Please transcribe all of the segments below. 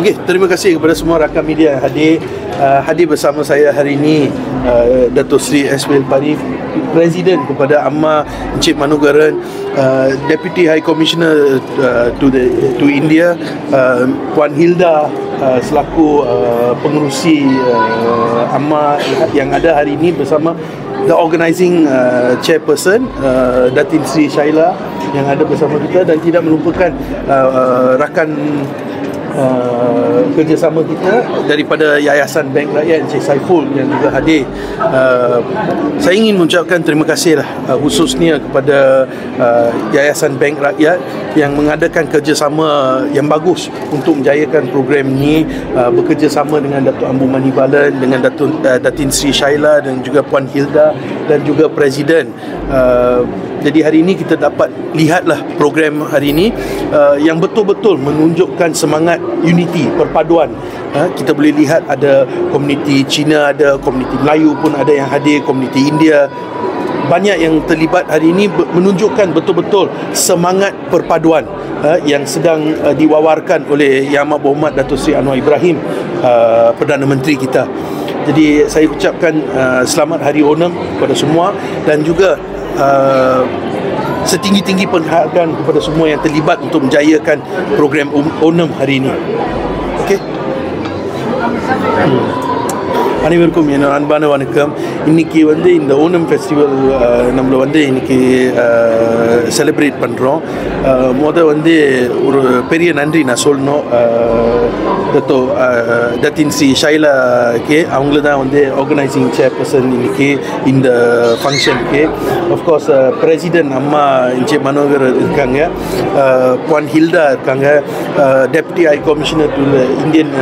Okey, terima kasih kepada semua rakan media yang hadir. Uh, hadir bersama saya hari ini uh, Datuk Seri Esmail Parif, Presiden kepada Amma Encik Manugaran, uh, Deputy High Commissioner uh, to the to India, uh, Puan Hilda uh, selaku uh, pengerusi uh, Amma yang ada hari ini bersama the organising uh, chairperson uh, Datin Sri Shaila yang ada bersama kita dan tidak melupakan uh, uh, rakan uh, kerjasama kita daripada Yayasan Bank Rakyat Encik Saiful yang juga hadir. Uh, saya ingin mengucapkan terima kasih lah uh, khususnya kepada uh, Yayasan Bank Rakyat yang mengadakan kerjasama yang bagus untuk menjayakan program ini uh, bekerjasama dengan Datuk Ambu Mani Balan dengan Datuk uh, Datin Sri Shaila dan juga Puan Hilda dan juga Presiden uh, jadi hari ini kita dapat lihatlah program hari ini uh, yang betul-betul menunjukkan semangat unity, perpaduan. Uh, kita boleh lihat ada komuniti Cina, ada komuniti Melayu pun ada yang hadir, komuniti India. Banyak yang terlibat hari ini menunjukkan betul-betul semangat perpaduan uh, yang sedang uh, diwawarkan oleh Yang Amat Berhormat Datuk Seri Anwar Ibrahim, uh, Perdana Menteri kita. Jadi saya ucapkan uh, selamat Hari Onam kepada semua dan juga uh, setinggi-tinggi penghargaan kepada semua yang terlibat untuk menjayakan program Onam hari ini. Okay. அனைவருக்கும் என் அன்பான வணக்கம். இன்னைக்கு வந்து இந்த Onam festival நம்மளை வந்து இன்றைக்கி செலிப்ரேட் பண்ணுறோம் மொதல் வந்து ஒரு பெரிய நன்றி நான் சொல்லணும். தத்தோ தத்தின் ஸ்ரீ ஷைலாக்கு அவங்கள தான் வந்து ஆர்கனைசிங் சேர்பர்சன் இன்னைக்கு இந்த ஃபங்க்ஷனுக்கு ஆஃப்கோர்ஸ் பிரசிடென்ட் அம்மா இன்ஜே மனோகர் இருக்காங்க. பான் ஹில்டா இருக்காங்க. Deputy high commissioner to Indian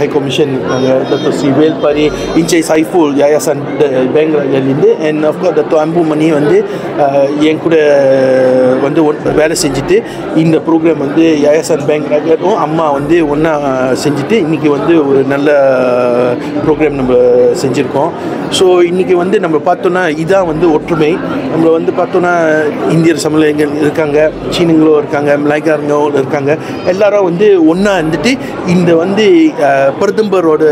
high commission இருக்காங்க. தத்தோ ஸ்ரீ வேல்பாரி இன்ச்சை Saiful Yayasan bank ராஜாலேருந்து and of course Dato Anbumani வந்து என் கூட வந்து வேலை செஞ்சுட்டு இந்த ப்ரோக்ராம் வந்து யாயாசன் பேங்க் ராஜாவும் அம்மா வந்து ஒன்றா செஞ்சுட்டு இன்றைக்கி வந்து ஒரு நல்ல ப்ரோக்ராம் நம்ம செஞ்சுருக்கோம். ஸோ இன்றைக்கி வந்து நம்ம பார்த்தோன்னா இதான் வந்து ஒற்றுமை. நம்மளை வந்து பார்த்தோன்னா இந்தியர் சமுதாயங்கள் இருக்காங்க சீனங்களும் இருக்காங்க மலாய்க்காரங்களும் இருக்காங்க எல்லாரும் வந்து ஒன்றா இருந்துட்டு இந்த வந்து பிரதம்பரோட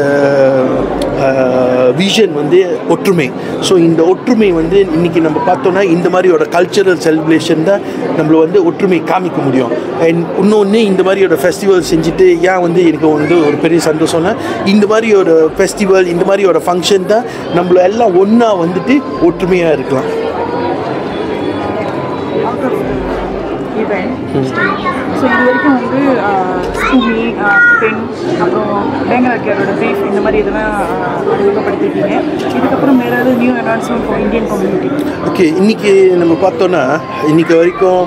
விஷன் வந்து ஒற்றுமை. ஸோ இந்த ஒற்றுமை வந்து இன்றைக்கி நம்ம பார்த்தோன்னா இந்த மாதிரியோட கல்ச்சரல் செலிப்ரேஷன் தான் நம்மளை வந்து ஒற்றுமை காமிக்க முடியும். அண்ட் இன்னொன்று இந்த மாதிரியோட ஃபெஸ்டிவல் செஞ்சுட்டு ஏன் வந்து எனக்கு வந்து ஒரு பெரிய சந்தோஷம்னா இந்த மாதிரியோட ஃபெஸ்டிவல் இந்த மாதிரியோட ஃபங்க்ஷன் தான் நம்மள எல்லாம் ஒன்றா வந்துட்டு ஒற்றுமையாக இருக்கலாம். ஈவெண்ட் ஸோ இது வரைக்கும் வந்து பூமி பெண் அப்புறம் வேங்கலாக்கியாரோட பீஃப் இந்த மாதிரி இதெல்லாம் அறிமுகப்படுத்திருக்கீங்க. இதுக்கப்புறம் ஏதாவது new announcement for Indian community okay இன்றைக்கி நம்ம பார்த்தோன்னா இன்றைக்கி வரைக்கும்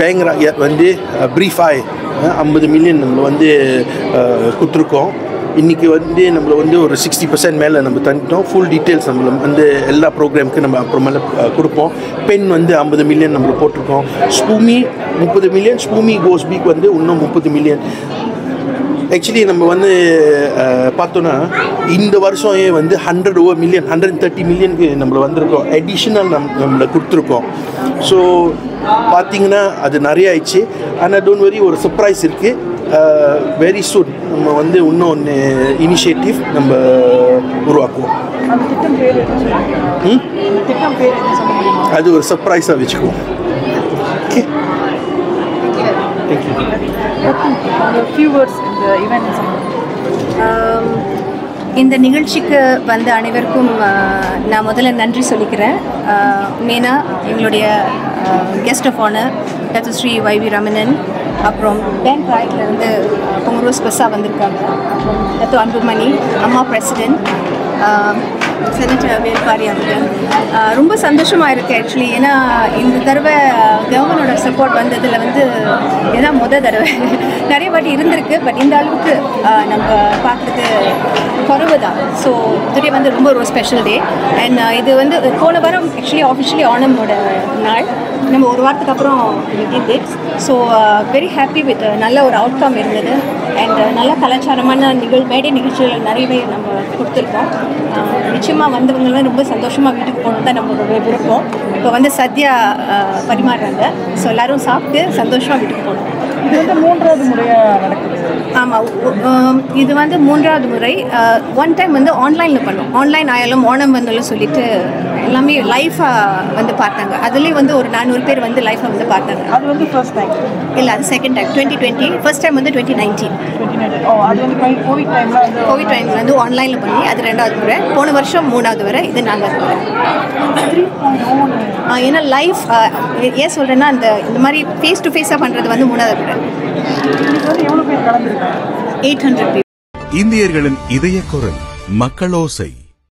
பேங்க் வந்து ப்ரீஃப் ஐம்பது மில்லியன் நம்ம வந்து கொடுத்துருக்கோம். இன்றைக்கி வந்து நம்மளை வந்து ஒரு சிக்ஸ்டி பர்சன்ட் மேலே நம்ம தந்துட்டோம். ஃபுல் டீட்டெயில்ஸ் நம்மள வந்து எல்லா ப்ரோக்ராமுக்கு நம்ம அப்புறமேல கொடுப்போம். பென் வந்து ஐம்பது மில்லியன் நம்மளை போட்டிருக்கோம். ஸ்பூமி முப்பது மில்லியன் ஸ்பூமி கோஸ்பிக் வந்து இன்னும் முப்பது மில்லியன் ஆக்சுவலி நம்ம வந்து பார்த்தோன்னா இந்த வருஷம் வந்து hundred over million hundred thirty மில்லியனுக்கு நம்மளை வந்திருக்கோம். அடிஷ்னல் நம் நம்மளை கொடுத்துருக்கோம். ஸோ பார்த்தீங்கன்னா அது நிறைய ஆயிடுச்சு. ஆனால் டோன்ட் வரி ஒரு சர்ப்ரைஸ் இருக்குது வெரி சூன் நம்ம வந்து இன்னும் ஒன்று இனிஷியேட்டிவ் நம்ம உருவாக்குவோம். அது ஒரு சர்ப்ரைஸாக வச்சுக்குவோம். ஓகே தேங்க்யூ உங்களோட ஃபியூ வேர்ட்ஸ் இந்த ஈவெண்ட் நிகழ்ச்சிக்கு வந்த அனைவருக்கும் ஆ, நான் முதல்ல நன்றி சொல்லிக்கிறேன். மெயினாக எங்களுடைய guest of honour doctor Sri Y V Ramanan அப்புறம் பேங்க் ராய்ட்லேருந்து பொங்கலூர் ஸ்பெஷாக வந்திருக்காங்க. அப்புறம் டாக்டர் அன்புமணி அம்மா பிரசிடென்ட் செனட்டர் வேல்பாரி அவர்கள் ரொம்ப சந்தோஷமாக இருக்குது ஆக்சுவலி ஏன்னா இந்த தடவை கவர்மெண்டோட சப்போர்ட் வந்ததில் வந்து ஏன்னா முத தடவை. நிறைய வாட்டி இருந்திருக்கு பட் இந்த அளவுக்கு நம்ம பார்க்குறது குறைவு தான். ஸோ டுடே வந்து ரொம்ப ஒரு ஸ்பெஷல் டே அண்ட் இது வந்து போன வாரம் ஆக்சுவலி ஆஃபிஷியலி ஆனமோட நாள். நம்ம ஒரு வாரத்துக்கு அப்புறம் dates so very happy with நல்ல ஒரு அவுட்கம் இருந்தது. அண்ட் uh, நல்ல கலாச்சாரமான நிகழ் மேடை நிகழ்ச்சிகள் நிறையவே நம்ம கொடுத்துருக்கோம். Uh, நிச்சயமாக வந்தவங்கெல்லாம் ரொம்ப சந்தோஷமாக வீட்டுக்கு போகணும் தான் நம்மளோட விருப்பம் இப்போ வந்து சத்யா uh, பரிமாறுறாங்க. ஸோ எல்லோரும் சாப்பிட்டு சந்தோஷமாக வீட்டுக்கு போகணும். இது வந்து மூன்றாவது முறையாக நடக்குது. ஆமாம் இது வந்து மூன்றாவது முறை. ஒன் டைம் வந்து ஆன்லைனில் பண்ணோம் ஆன்லைன் ஆயாலும் ஓணம் வந்தாலும் சொல்லிட்டு எல்லாமே லைஃபாக வந்து பார்த்தாங்க. அதுலேயும் வந்து ஒரு நானூறு பேர் வந்து லைஃபாக வந்து பார்த்தாங்க. அது வந்து ஃபர்ஸ்ட் டைம் இல்லை அது second time twenty twenty first time வந்து டுவெண்ட்டி நைன்டீன் டுவெண்ட்டி ஓ அது வந்து கோவிட் டைமில் வந்து கோவிட் டைமில் வந்து ஆன்லைனில் பண்ணி அது ரெண்டாவது முறை. போன வருஷம் மூணாவது முறை இது நாலாவது முறை. ஏன்னா லைஃப் ஏன் சொல்கிறேன்னா அந்த இந்த மாதிரி ஃபேஸ் டு ஃபேஸாக பண்ணுறது வந்து மூணாவது முறை. இந்தியர்களின் இதய குரல் மக்களோசை.